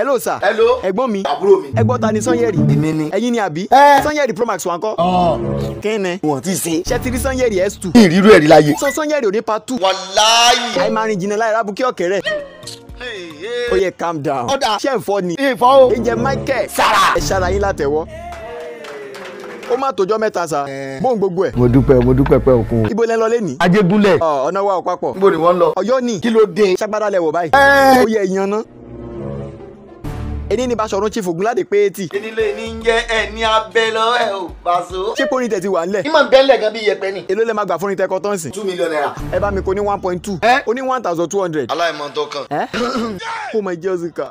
hello sir hello ẹ̀gbọ́n mi àbúrò mi ẹ̀gbọ́n ta ni sanyẹ̀rì èmi ni. ẹ̀yin ni àbí Ẹ́. sanyẹ̀rì pro max wa ńkọ́ kí ni wọn ti ṣe. ṣé ti rí sanyẹ̀rì s2 ìrírú ẹ̀rí láyé. so sanyẹ̀rì ò ní part two wàláyé. àìmárin jìnnà láì rábùkẹ́ ọ̀kẹ́rẹ́ ó yẹ calm down Ọ̀dà. ṣé ń fọ́ ni ìfọ́ o. ẹ̀jẹ̀ michael Sára. ẹ̀ ṣara yín látẹ̀wọ́ ó má tòjọ́ mẹ́ta sa bóun gbogbo ẹ̀ mo dúpẹ́ mo dúpẹ́ pẹ́ òkun. ibo lẹ́ lọ lẹ́nìí ajégúnlẹ̀. Ọ, ọ̀nà wa ò papọ̀ níbo ni wọ́n lọ. ọ̀yọ́ ni kí ló dé. ṣàgbádá lẹ̀ wọ̀ báyìí Ẹ́. ó yẹ ìyan ẹni ní Baṣọ̀run chief Ògúnládé pé etí ìdílé ní ń jẹ́ ẹ̀ ní abẹ́ lọ ẹ̀ ò Paso. ṣé kórìí tẹ̀ ti wà ńlẹ̀ ìmọ̀ bẹ́ẹ̀lẹ̀ gan bí yẹpẹ ni. èló lẹ́ máa gbà fún ìtẹ́kọ̀ tán sìn two million naira. ẹ bá mi kó ní one point two Ẹ́. ní one thousand two hundred aláìmọ̀ tó kàn. ẹ́ kó mọ jẹ́ òsìkà